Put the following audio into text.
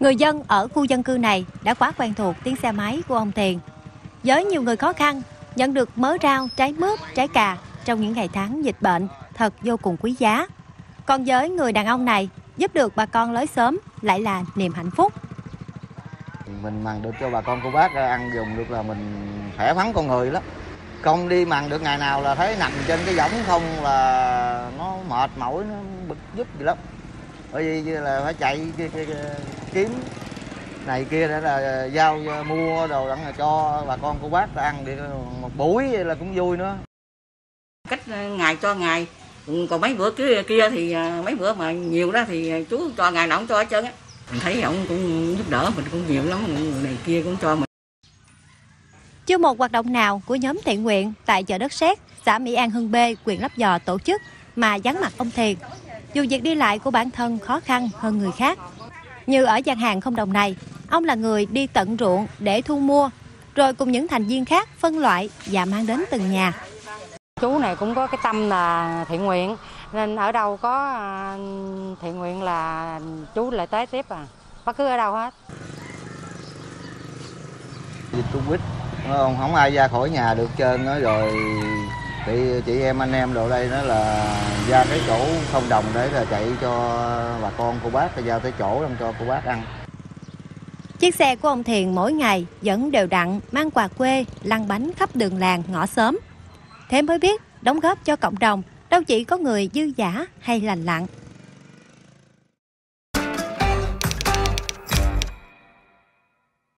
Người dân ở khu dân cư này đã quá quen thuộc tiếng xe máy của ông Tiền. Với nhiều người khó khăn, nhận được mớ rau, trái mướp, trái cà trong những ngày tháng dịch bệnh thật vô cùng quý giá. Còn với người đàn ông này, giúp được bà con lối sớm lại là niềm hạnh phúc. Mình mặn được cho bà con cô bác ăn dùng được là mình khỏe khoắn con người lắm. Không đi mặn được ngày nào là thấy nằm trên cái võng không là nó mệt mỏi, nó bực giúp gì lắm. Bởi vì là phải chạy cái, cái, cái, kiếm này kia để là giao mua đồ đặng là cho bà con cô bác ăn đi một buổi là cũng vui nữa. Cách ngày cho ngày. Còn mấy bữa kia kia thì mấy bữa mà nhiều đó thì chú cho ngày nào cũng cho hết trơn á. Mình thấy ông cũng giúp đỡ mình cũng nhiều lắm người này kia cũng cho mình. Chưa một hoạt động nào của nhóm thiện nguyện tại chợ đất sét xã Mỹ An Hưng B huyện Lấp Vò tổ chức mà vắng mặt ông Thiền dù việc đi lại của bản thân khó khăn hơn người khác. Như ở gian hàng không đồng này ông là người đi tận ruộng để thu mua rồi cùng những thành viên khác phân loại và mang đến từng nhà. Chú này cũng có cái tâm là thiện nguyện nên ở đâu có thiện nguyện là chú lại tới tiếp à. Bất cứ ở đâu hết. Dịch covid không không ai ra khỏi nhà được trơn đó rồi thì chị em anh em đồ đây nó là ra cái chỗ không đồng để là chạy cho bà con cô bác ra tới chỗ làm cho cô bác ăn Chiếc xe của ông Thiền mỗi ngày vẫn đều đặn mang quà quê, lăn bánh khắp đường làng, ngõ xóm. Thế mới biết đóng góp cho cộng đồng đâu chỉ có người dư giả hay lành lặn